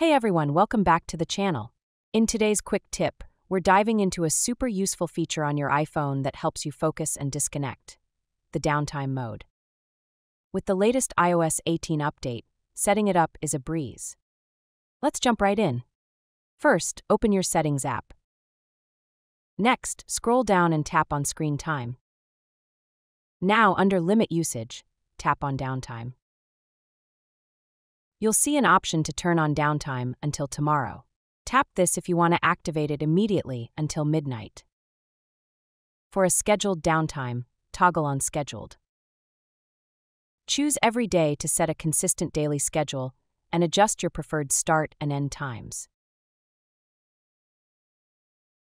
Hey everyone, welcome back to the channel. In today's quick tip, we're diving into a super useful feature on your iPhone that helps you focus and disconnect the downtime mode. With the latest iOS 18 update, setting it up is a breeze. Let's jump right in. First, open your Settings app. Next, scroll down and tap on Screen Time. Now, under Limit Usage, tap on Downtime. You'll see an option to turn on downtime until tomorrow. Tap this if you want to activate it immediately until midnight. For a scheduled downtime, toggle on Scheduled. Choose every day to set a consistent daily schedule and adjust your preferred start and end times.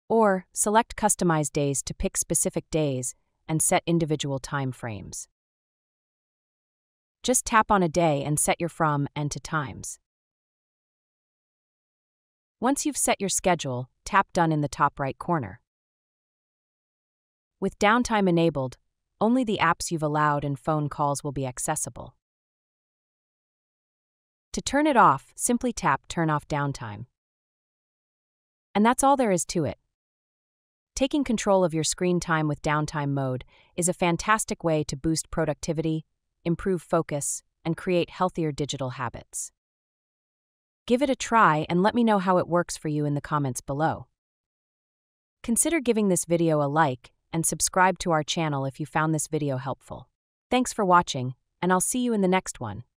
Or select Customize Days to pick specific days and set individual time frames. Just tap on a day and set your from and to times. Once you've set your schedule, tap Done in the top right corner. With downtime enabled, only the apps you've allowed and phone calls will be accessible. To turn it off, simply tap Turn off downtime. And that's all there is to it. Taking control of your screen time with downtime mode is a fantastic way to boost productivity, improve focus, and create healthier digital habits. Give it a try and let me know how it works for you in the comments below. Consider giving this video a like and subscribe to our channel if you found this video helpful. Thanks for watching, and I'll see you in the next one.